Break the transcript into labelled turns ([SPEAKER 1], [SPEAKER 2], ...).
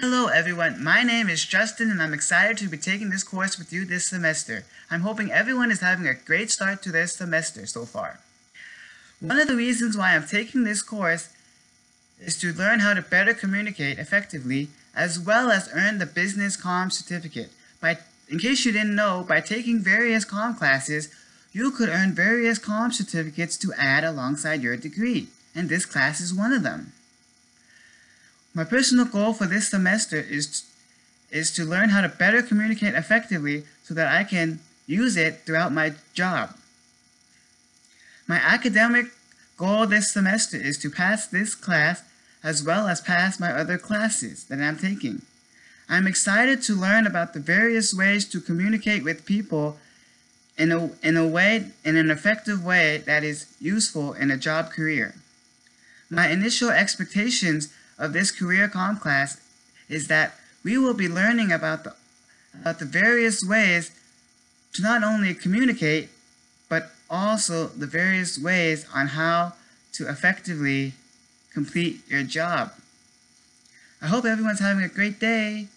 [SPEAKER 1] Hello everyone, my name is Justin and I'm excited to be taking this course with you this semester. I'm hoping everyone is having a great start to their semester so far. One of the reasons why I'm taking this course is to learn how to better communicate effectively as well as earn the Business Comm certificate. By, in case you didn't know, by taking various comm classes, you could earn various comm certificates to add alongside your degree, and this class is one of them. My personal goal for this semester is, is to learn how to better communicate effectively so that I can use it throughout my job. My academic goal this semester is to pass this class as well as pass my other classes that I'm taking. I'm excited to learn about the various ways to communicate with people in a, in a way, in an effective way that is useful in a job career. My initial expectations of this career comm class is that we will be learning about the, about the various ways to not only communicate, but also the various ways on how to effectively complete your job. I hope everyone's having a great day.